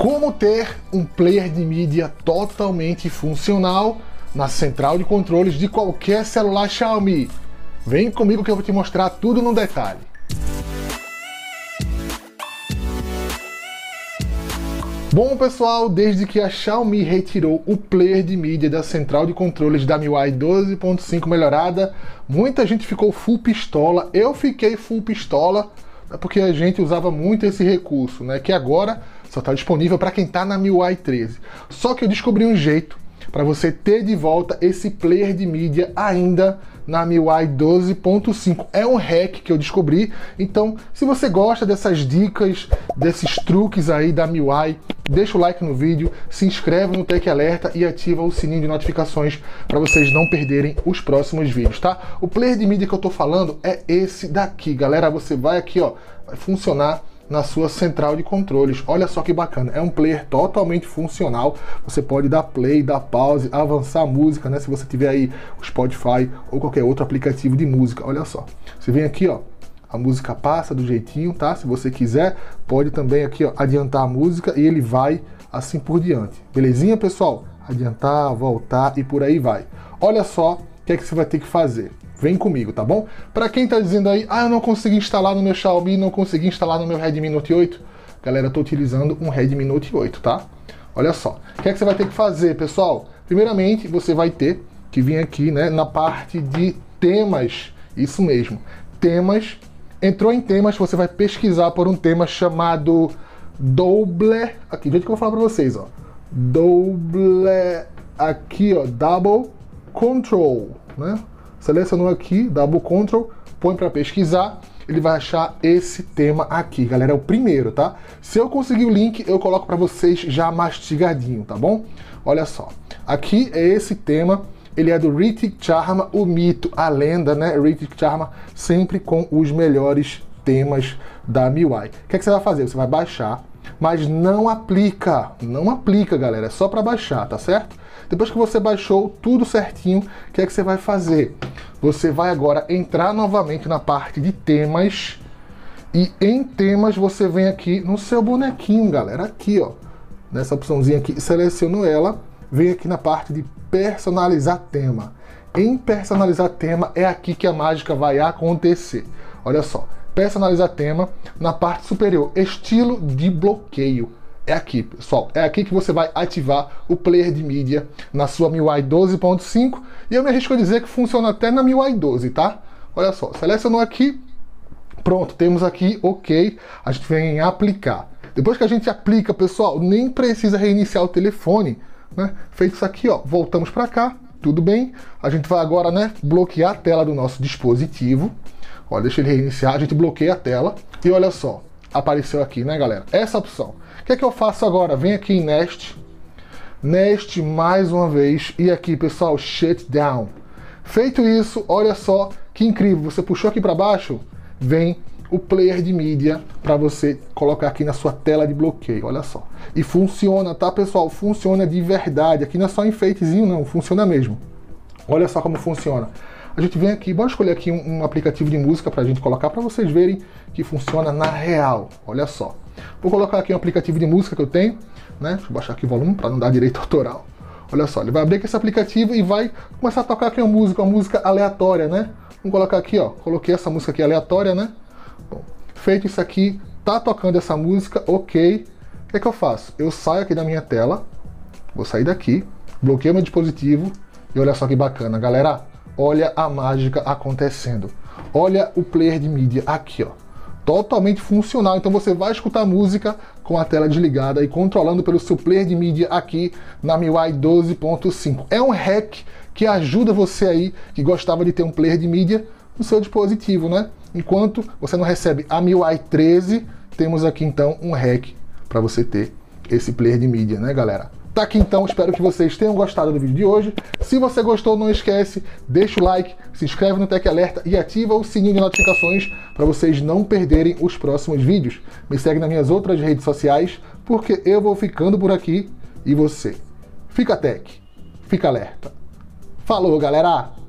Como ter um player de mídia totalmente funcional na central de controles de qualquer celular Xiaomi. Vem comigo que eu vou te mostrar tudo no detalhe. Bom pessoal, desde que a Xiaomi retirou o player de mídia da central de controles da MIUI 12.5 melhorada, muita gente ficou full pistola, eu fiquei full pistola, porque a gente usava muito esse recurso, né? Que agora só está disponível para quem está na MIUI 13. Só que eu descobri um jeito para você ter de volta esse player de mídia ainda na MIUI 12.5. É um hack que eu descobri, então se você gosta dessas dicas, desses truques aí da MIUI, deixa o like no vídeo, se inscreve no Tech Alerta e ativa o sininho de notificações para vocês não perderem os próximos vídeos, tá? O player de mídia que eu tô falando é esse daqui, galera. Você vai aqui, ó, vai funcionar na sua central de controles. Olha só que bacana, é um player totalmente funcional. Você pode dar play, dar pause, avançar a música, né? Se você tiver aí o Spotify ou qualquer outro aplicativo de música. Olha só. Você vem aqui, ó, a música passa do jeitinho, tá? Se você quiser, pode também aqui, ó, adiantar a música e ele vai assim por diante. Belezinha, pessoal? Adiantar, voltar e por aí vai. Olha só o que é que você vai ter que fazer. Vem comigo, tá bom? Para quem tá dizendo aí, ah, eu não consegui instalar no meu Xiaomi, não consegui instalar no meu Redmi Note 8, galera, eu tô utilizando um Redmi Note 8, tá? Olha só, o que é que você vai ter que fazer, pessoal? Primeiramente, você vai ter que vir aqui, né, na parte de temas, isso mesmo, temas, entrou em temas, você vai pesquisar por um tema chamado Double, aqui, veja que eu vou falar para vocês, ó, Double, aqui, ó, Double Control, né? Selecionou aqui, Double Control, põe para pesquisar, ele vai achar esse tema aqui, galera, é o primeiro, tá? Se eu conseguir o link, eu coloco para vocês já mastigadinho, tá bom? Olha só, aqui é esse tema, ele é do Ritik Charma, o mito, a lenda, né? Ritik Charma sempre com os melhores temas da MIUI. O que, é que você vai fazer? Você vai baixar, mas não aplica, não aplica, galera, é só para baixar, tá certo? Depois que você baixou tudo certinho, o que é que você vai fazer? Você vai agora entrar novamente na parte de temas e em temas você vem aqui no seu bonequinho, galera, aqui, ó, nessa opçãozinha aqui, seleciono ela, vem aqui na parte de personalizar tema. Em personalizar tema é aqui que a mágica vai acontecer. Olha só, personalizar tema na parte superior, estilo de bloqueio é aqui, pessoal. É aqui que você vai ativar o player de mídia na sua MIUI 12.5 e eu me arrisco a dizer que funciona até na MIUI 12, tá? Olha só, selecionou aqui, pronto, temos aqui, ok, a gente vem em aplicar. Depois que a gente aplica, pessoal, nem precisa reiniciar o telefone, né? Feito isso aqui, ó, voltamos para cá, tudo bem. A gente vai agora, né, bloquear a tela do nosso dispositivo. Olha, deixa ele reiniciar, a gente bloqueia a tela e olha só, apareceu aqui, né, galera? Essa opção. O que é que eu faço agora? Vem aqui em Nest, Nest mais uma vez, e aqui, pessoal, Shutdown. Feito isso, olha só que incrível, você puxou aqui para baixo, vem o player de mídia para você colocar aqui na sua tela de bloqueio, olha só. E funciona, tá, pessoal? Funciona de verdade. Aqui não é só enfeitezinho, não, funciona mesmo. Olha só como funciona a gente vem aqui, vamos escolher aqui um, um aplicativo de música para a gente colocar para vocês verem que funciona na real. Olha só. Vou colocar aqui um aplicativo de música que eu tenho, né? Deixa eu baixar aqui o volume para não dar direito autoral. Olha só, ele vai abrir aqui esse aplicativo e vai começar a tocar aqui uma música, uma música aleatória, né? Vamos colocar aqui, ó. Coloquei essa música aqui aleatória, né? Bom, feito isso aqui, tá tocando essa música, ok. O que é que eu faço? Eu saio aqui da minha tela, vou sair daqui, bloqueio meu dispositivo e olha só que bacana, galera. Olha a mágica acontecendo. Olha o player de mídia aqui, ó. Totalmente funcional. Então você vai escutar música com a tela desligada e controlando pelo seu player de mídia aqui na MIUI 12.5. É um hack que ajuda você aí que gostava de ter um player de mídia no seu dispositivo, né? Enquanto você não recebe a MIUI 13, temos aqui então um hack para você ter esse player de mídia, né, galera? Tá aqui então, espero que vocês tenham gostado do vídeo de hoje. Se você gostou, não esquece, deixa o like, se inscreve no Tech Alerta e ativa o sininho de notificações para vocês não perderem os próximos vídeos. Me segue nas minhas outras redes sociais, porque eu vou ficando por aqui e você. Fica Tech, fica alerta. Falou, galera!